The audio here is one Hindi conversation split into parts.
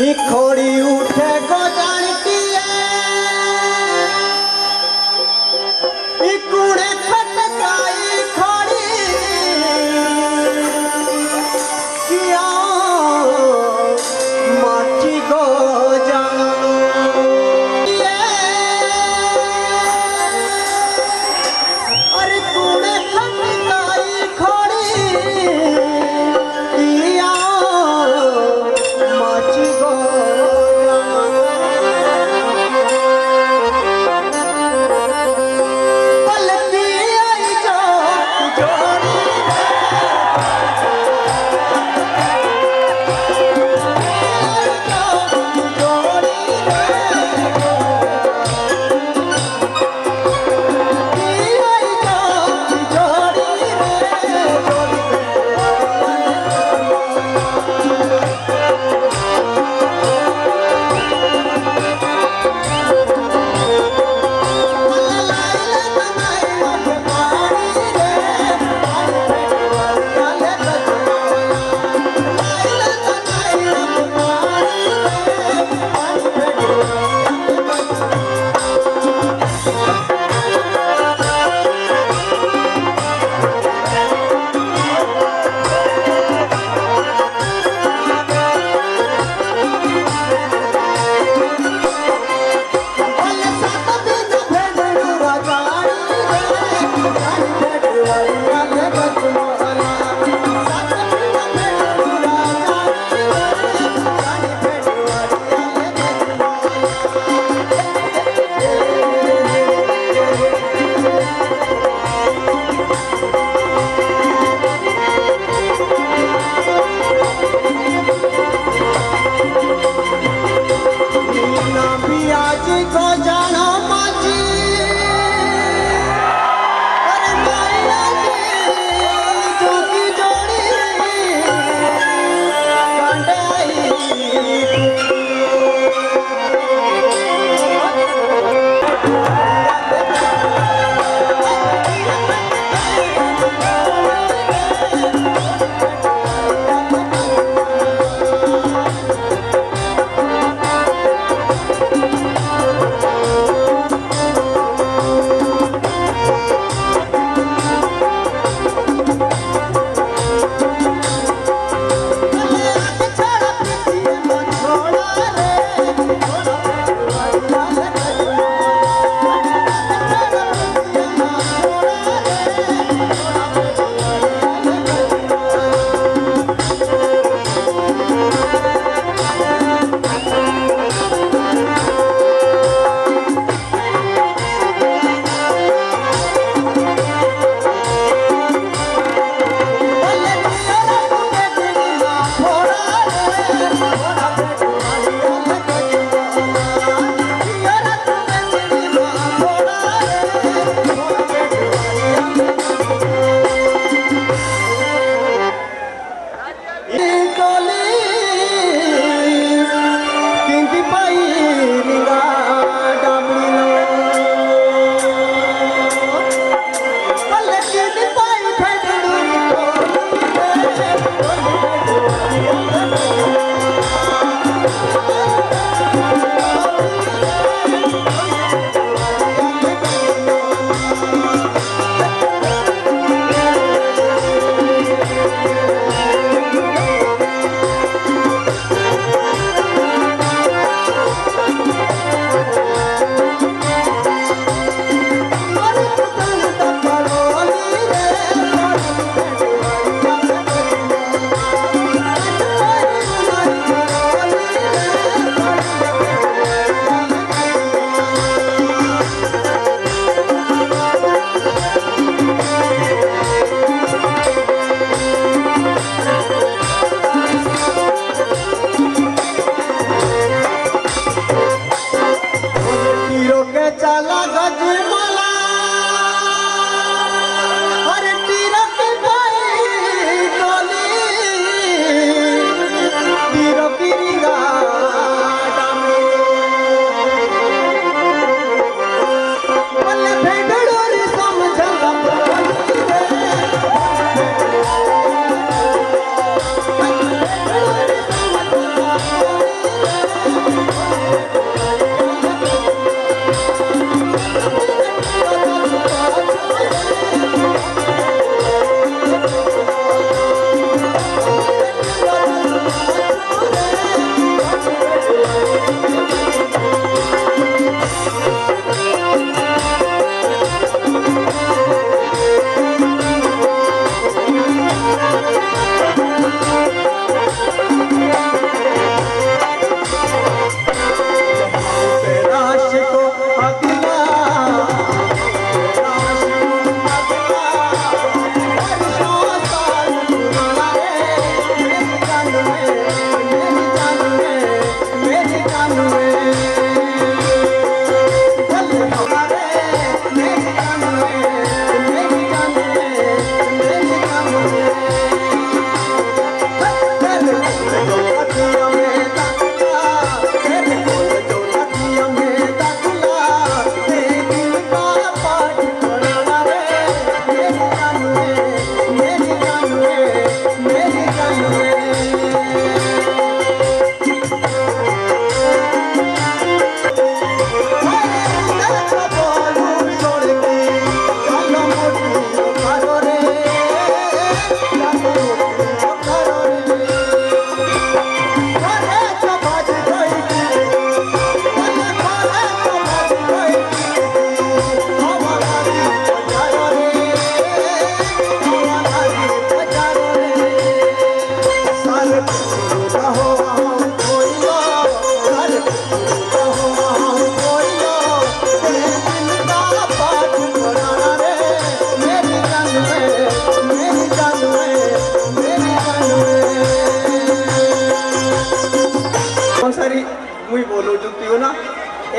ইখড়ি উঠে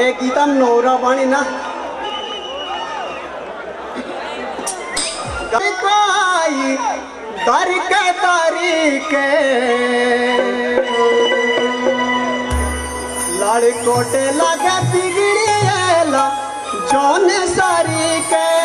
मैं कीता नोरा पानी ना दर के तारी के लड़कोटे लगे बिगड़ी ला जोने सारी के।